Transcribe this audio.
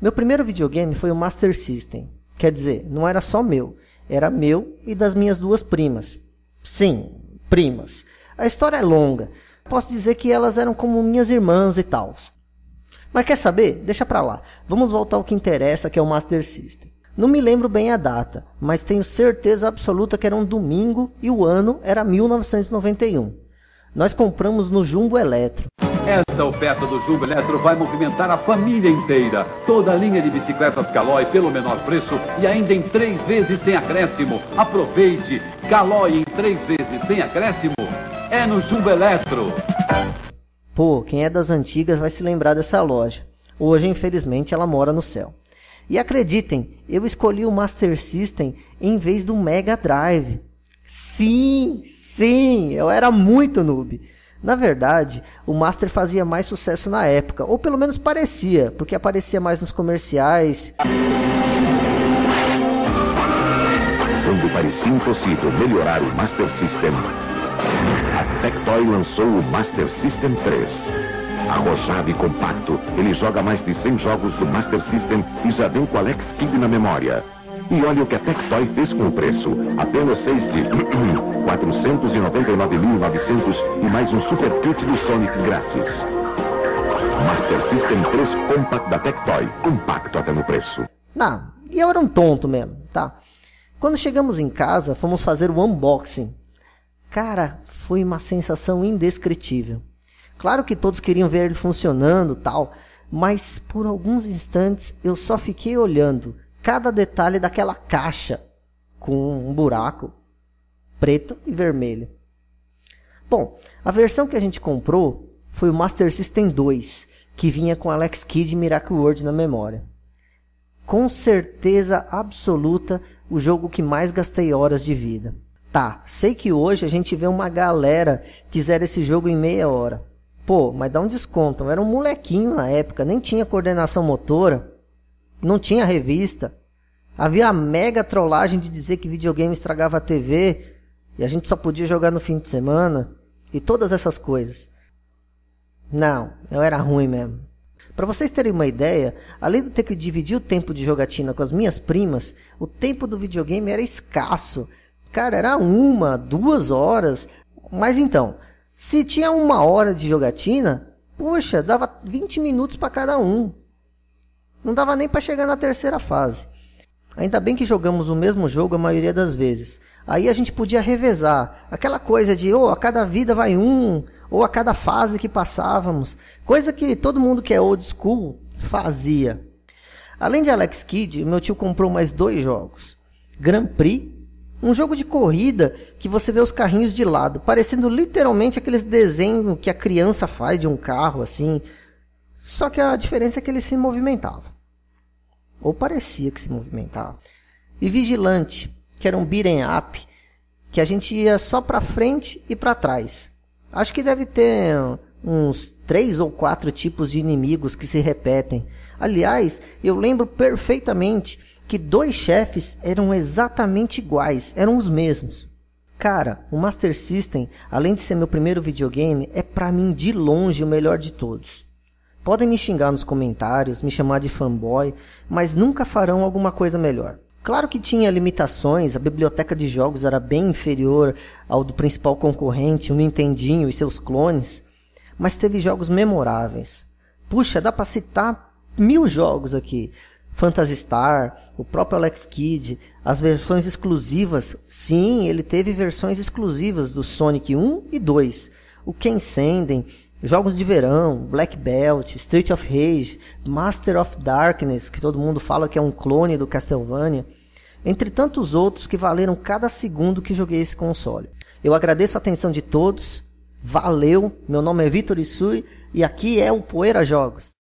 Meu primeiro videogame foi o Master System. Quer dizer, não era só meu, era meu e das minhas duas primas. Sim, primas. A história é longa. Posso dizer que elas eram como minhas irmãs e tal. Mas quer saber? Deixa pra lá. Vamos voltar ao que interessa, que é o Master System. Não me lembro bem a data, mas tenho certeza absoluta que era um domingo e o ano era 1991. Nós compramos no Jumbo Eletro. Esta oferta do Jumbo Eletro vai movimentar a família inteira. Toda a linha de bicicletas Calói pelo menor preço e ainda em três vezes sem acréscimo. Aproveite! Calói em três vezes sem acréscimo é no Jumbo Eletro. Pô, quem é das antigas vai se lembrar dessa loja. Hoje, infelizmente, ela mora no céu. E acreditem, eu escolhi o Master System em vez do Mega Drive. Sim, sim, eu era muito noob. Na verdade, o Master fazia mais sucesso na época, ou pelo menos parecia, porque aparecia mais nos comerciais. Quando parecia impossível melhorar o Master System, a Tectoy lançou o Master System 3. Arrojado e compacto, ele joga mais de 100 jogos do Master System e já vem com Alex Kidd na memória. E olha o que a Tectoy fez com o preço. Apenas 6 de 499.900 e mais um super kit do Sonic grátis. Master System 3 Compact da Tectoy. Compacto até no preço. Não, e eu era um tonto mesmo, tá? Quando chegamos em casa, fomos fazer o unboxing. Cara, foi uma sensação indescritível. Claro que todos queriam ver ele funcionando tal, mas por alguns instantes eu só fiquei olhando cada detalhe daquela caixa com um buraco preto e vermelho. Bom, a versão que a gente comprou foi o Master System 2, que vinha com Alex Kidd e Miracle World na memória. Com certeza absoluta, o jogo que mais gastei horas de vida. Tá, sei que hoje a gente vê uma galera que zera esse jogo em meia hora. Pô, mas dá um desconto. Eu era um molequinho na época, nem tinha coordenação motora, não tinha revista. Havia a mega trollagem de dizer que videogame estragava a TV e a gente só podia jogar no fim de semana e todas essas coisas. Não, eu era ruim mesmo. Para vocês terem uma ideia, além de ter que dividir o tempo de jogatina com as minhas primas, o tempo do videogame era escasso. Cara, era uma, duas horas. Mas então, se tinha uma hora de jogatina, puxa, dava 20 minutos para cada um. Não dava nem para chegar na terceira fase. Ainda bem que jogamos o mesmo jogo a maioria das vezes. Aí a gente podia revezar. Aquela coisa de, oh, a cada vida vai um, ou a cada fase que passávamos. Coisa que todo mundo que é old school fazia. Além de Alex Kidd, meu tio comprou mais dois jogos. Grand Prix um jogo de corrida que você vê os carrinhos de lado, parecendo literalmente aqueles desenhos que a criança faz de um carro assim. Só que a diferença é que ele se movimentava. Ou parecia que se movimentava. E Vigilante, que era um beat'em up, que a gente ia só para frente e para trás. Acho que deve ter uns três ou quatro tipos de inimigos que se repetem. Aliás, eu lembro perfeitamente que dois chefes eram exatamente iguais, eram os mesmos. Cara, o Master System, além de ser meu primeiro videogame, é para mim de longe o melhor de todos. Podem me xingar nos comentários, me chamar de fanboy, mas nunca farão alguma coisa melhor. Claro que tinha limitações, a biblioteca de jogos era bem inferior ao do principal concorrente, o Nintendinho e seus clones, mas teve jogos memoráveis. Puxa, dá para citar mil jogos aqui. Phantasy Star, o próprio Alex Kidd, as versões exclusivas. Sim, ele teve versões exclusivas do Sonic 1 e 2. O Ken Senden, jogos de verão, Black Belt, Street of Rage, Master of Darkness, que todo mundo fala que é um clone do Castlevania, entre tantos outros que valeram cada segundo que joguei esse console. Eu agradeço a atenção de todos. Valeu, meu nome é Vitor Isui e aqui é o Poeira Jogos.